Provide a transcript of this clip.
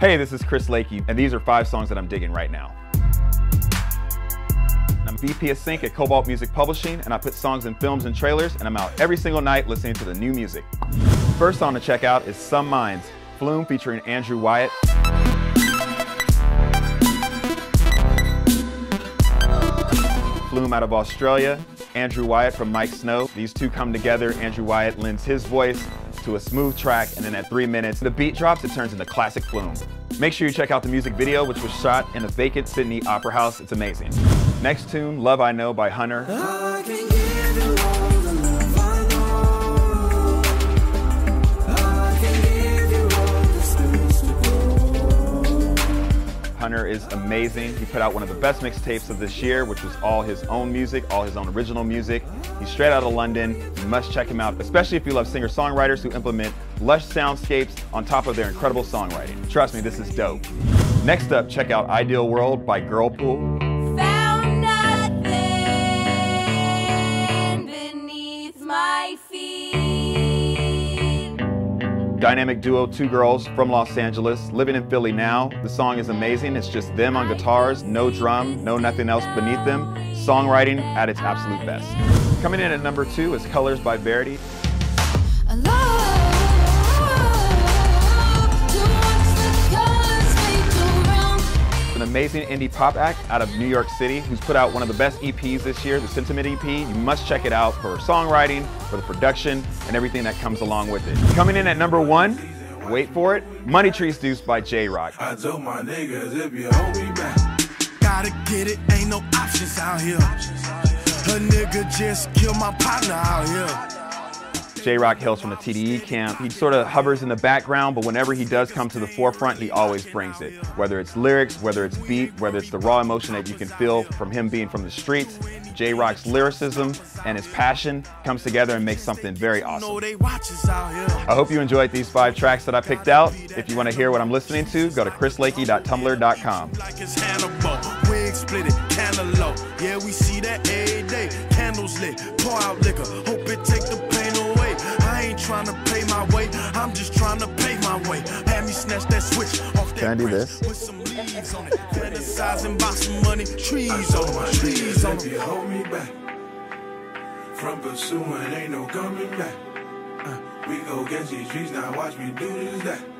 Hey, this is Chris Lakey, and these are five songs that I'm digging right now. I'm VP of Sync at Kobalt Music Publishing, and I put songs in films and trailers, and I'm out every single night listening to the new music. First song to check out is Some Minds, Flume featuring Andrew Wyatt. Flume out of Australia, Andrew Wyatt from Miike Snow. These two come together, Andrew Wyatt lends his voice a smooth track, and then at three minutes, the beat drops, it turns into classic Flume. Make sure you check out the music video, which was shot in a vacant Sydney Opera House. It's amazing. Next tune, Love I Know by Hunter. Is amazing. He put out one of the best mixtapes of this year, which was all his own music, all his own original music. He's straight out of London. You must check him out, especially if you love singer-songwriters who implement lush soundscapes on top of their incredible songwriting. Trust me, this is dope. Next up, check out Ideal World by Girlpool. Dynamic duo, two girls from Los Angeles, living in Philly now. The song is amazing. It's just them on guitars, no drum, no nothing else beneath them. Songwriting at its absolute best. Coming in at number two is Colors by Verite. Amazing indie pop act out of New York City who's put out one of the best EPs this year, the Sentiment EP. You must check it out for songwriting, for the production, and everything that comes along with it. Coming in at number one, wait for it, Money Trees Deuce by Jay Rock. I told my niggas if you hold me back, gotta get it, ain't no options out here. A nigga just killed my partner out here. Jay Rock hails from the TDE camp. He sort of hovers in the background, but whenever he does come to the forefront, he always brings it. Whether it's lyrics, whether it's beat, whether it's the raw emotion that you can feel from him being from the streets, Jay Rock's lyricism and his passion comes together and makes something very awesome. I hope you enjoyed these five tracks that I picked out. If you want to hear what I'm listening to, go to chrislakey.tumblr.com. Yeah, we see that every day. Candles lit, pour out liquor, hope it take the trying to pay my way. I'm just trying to pay my way. Had me snatch that switch off that Can I do this? With some leaves on it. Fantasizing about some money. Trees on it. Trees on it. If you hold me back from pursuing, ain't no coming back. Uh, we go against these streets, now watch me do this, that.